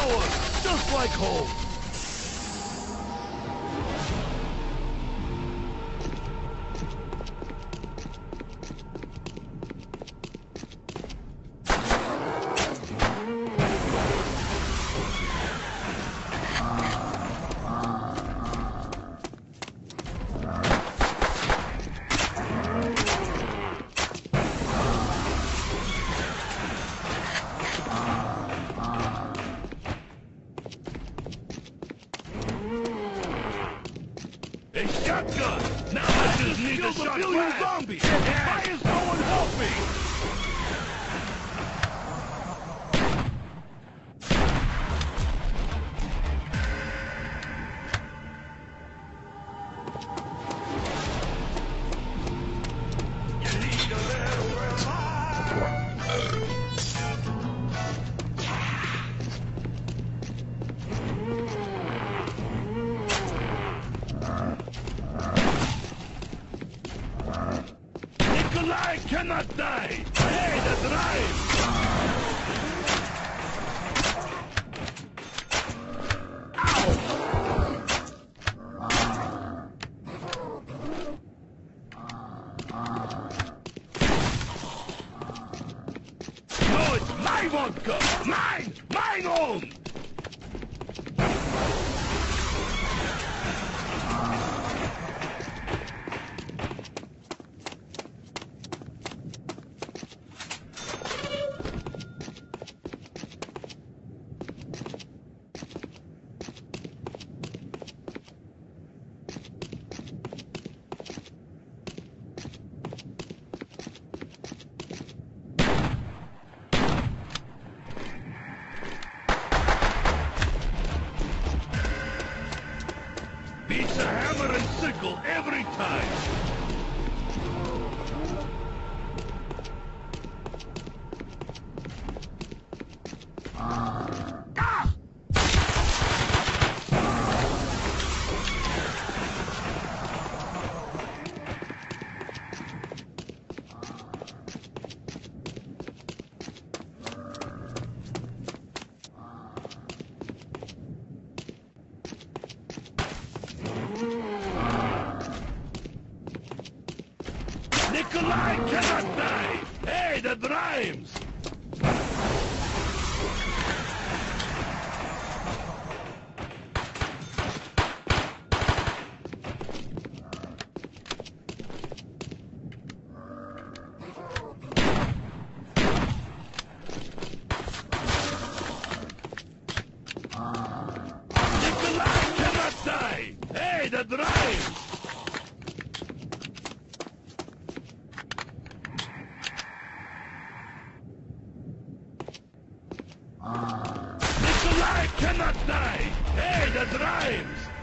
power, just like home. A shotgun! Now I just need Kill a billion zombies! Why is Nikolai cannot die! Hey, that's right! No, it's my vodka! Mine! Mine own! Beats a hammer and sickle every time! Nikolai cannot die! Hey, that rhymes! Nikolai cannot die! Hey, that rhymes! Nikolai cannot die! Hey, that rhymes!